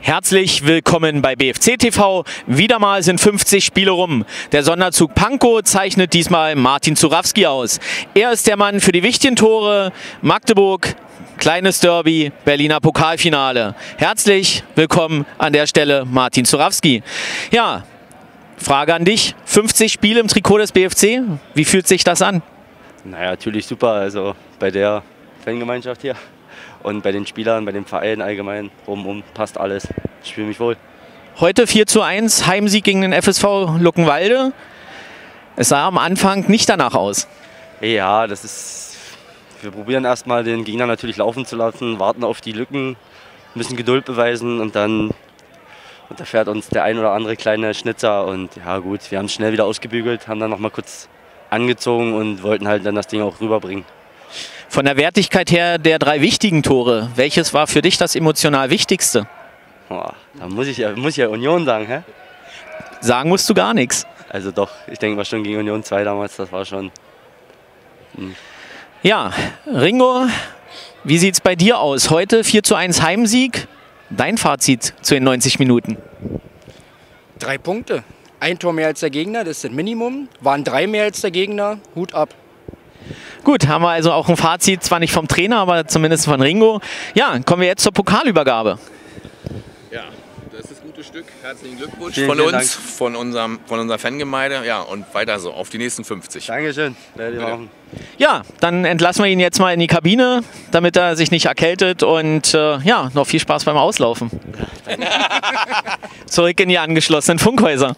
Herzlich willkommen bei BFC TV. Wieder mal sind 50 Spiele rum. Der Sonderzug Pankow zeichnet diesmal Martin Zurawski aus. Er ist der Mann für die wichtigen Tore. Magdeburg, kleines Derby, Berliner Pokalfinale. Herzlich willkommen an der Stelle Martin Zurawski. Ja, Frage an dich. 50 Spiele im Trikot des BFC. Wie fühlt sich das an? Naja, natürlich super. Also bei der Fangemeinschaft hier und bei den Spielern, bei dem Verein allgemein, rumum passt alles. Ich fühle mich wohl. Heute 4 zu 1, Heimsieg gegen den FSV Luckenwalde. Es sah am Anfang nicht danach aus. Ja, das ist. Wir probieren erstmal den Gegner natürlich laufen zu lassen, warten auf die Lücken, müssen Geduld beweisen und dann unterfährt uns der ein oder andere kleine Schnitzer. Und ja, gut, wir haben schnell wieder ausgebügelt, haben dann nochmal kurz angezogen und wollten halt dann das Ding auch rüberbringen. Von der Wertigkeit her der drei wichtigen Tore, welches war für dich das emotional wichtigste? Boah, da muss ich, ja, muss ich ja Union sagen, hä? Sagen musst du gar nichts. Also doch, ich denke mal schon gegen Union 2 damals, das war schon. Hm. Ja, Ringo, wie sieht es bei dir aus? Heute 4 zu 1 Heimsieg. Dein Fazit zu den 90 Minuten? Drei Punkte. Ein Tor mehr als der Gegner, das ist das Minimum. Waren drei mehr als der Gegner, Hut ab. Gut, haben wir also auch ein Fazit, zwar nicht vom Trainer, aber zumindest von Ringo. Ja, kommen wir jetzt zur Pokalübergabe. Ja, das ist das gute Stück. Herzlichen Glückwunsch vielen, von vielen uns, von, unserem, von unserer Fangemeinde. Ja, und weiter so, auf die nächsten 50. Dankeschön. Machen. Ja, dann entlassen wir ihn jetzt mal in die Kabine, damit er sich nicht erkältet. Und äh, ja, noch viel Spaß beim Auslaufen. Zurück in die angeschlossenen Funkhäuser.